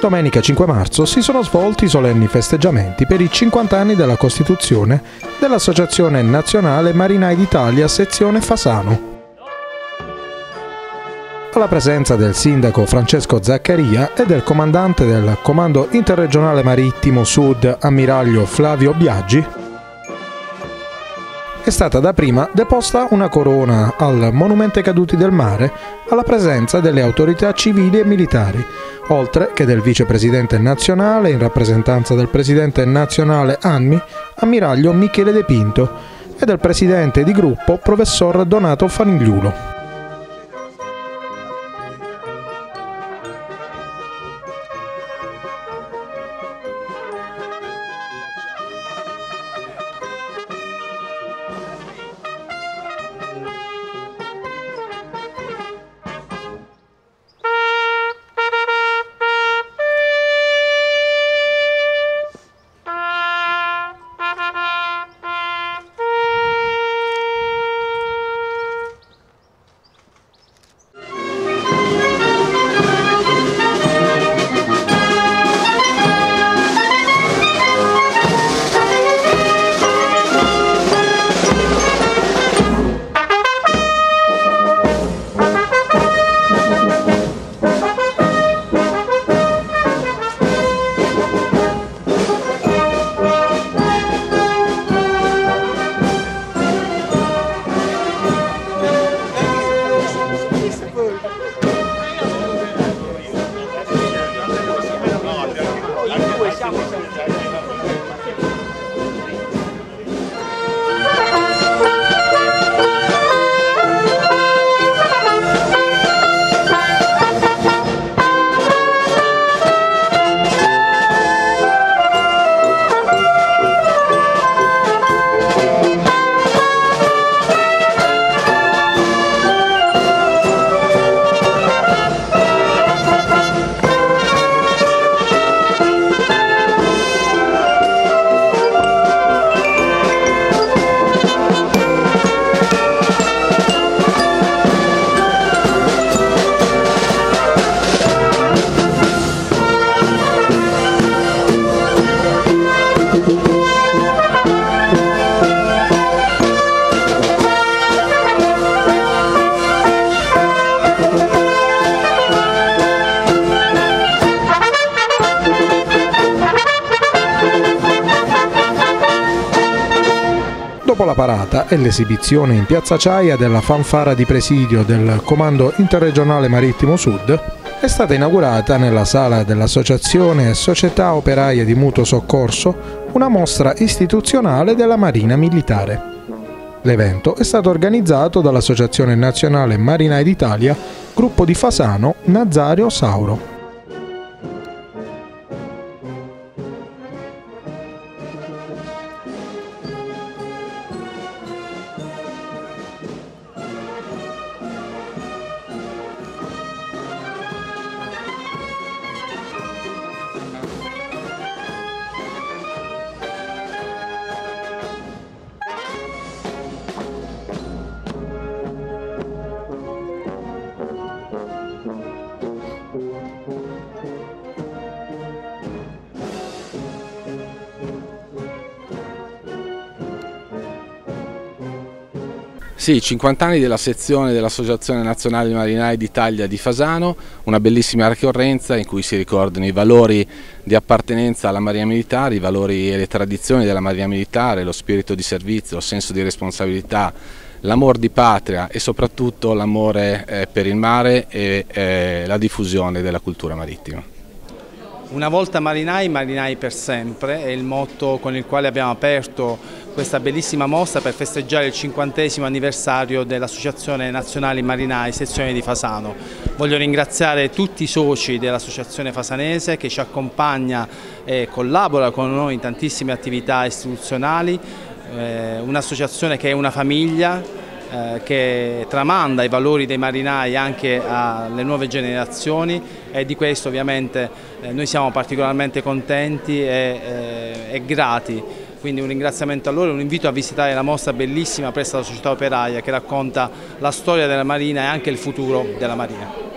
domenica 5 marzo si sono svolti solenni festeggiamenti per i 50 anni della costituzione dell'Associazione Nazionale Marinai d'Italia sezione Fasano. Alla presenza del sindaco Francesco Zaccaria e del comandante del Comando Interregionale Marittimo Sud, ammiraglio Flavio Biaggi, è stata da prima deposta una corona al Monumento ai Caduti del Mare alla presenza delle autorità civili e militari, oltre che del vicepresidente nazionale in rappresentanza del presidente nazionale ANMI, ammiraglio Michele De Pinto, e del presidente di gruppo, professor Donato Fanigliulo. Dopo la parata e l'esibizione in Piazza Ciaia della fanfara di presidio del Comando Interregionale Marittimo Sud, è stata inaugurata nella sala dell'Associazione Società Operaie di Mutuo Soccorso una mostra istituzionale della Marina Militare. L'evento è stato organizzato dall'Associazione Nazionale Marinai d'Italia, gruppo di Fasano Nazario Sauro. Sì, 50 anni della sezione dell'Associazione Nazionale Marinai d'Italia di Fasano, una bellissima ricorrenza in cui si ricordano i valori di appartenenza alla Marina Militare, i valori e le tradizioni della Marina Militare, lo spirito di servizio, il senso di responsabilità, l'amore di patria e soprattutto l'amore eh, per il mare e eh, la diffusione della cultura marittima. Una volta marinai, marinai per sempre è il motto con il quale abbiamo aperto questa bellissima mostra per festeggiare il cinquantesimo anniversario dell'Associazione Nazionale Marinai sezione di Fasano. Voglio ringraziare tutti i soci dell'Associazione Fasanese che ci accompagna e collabora con noi in tantissime attività istituzionali, eh, un'associazione che è una famiglia eh, che tramanda i valori dei marinai anche alle nuove generazioni e di questo ovviamente eh, noi siamo particolarmente contenti e, e, e grati quindi un ringraziamento a loro e un invito a visitare la mostra bellissima presso la società operaia che racconta la storia della Marina e anche il futuro della Marina.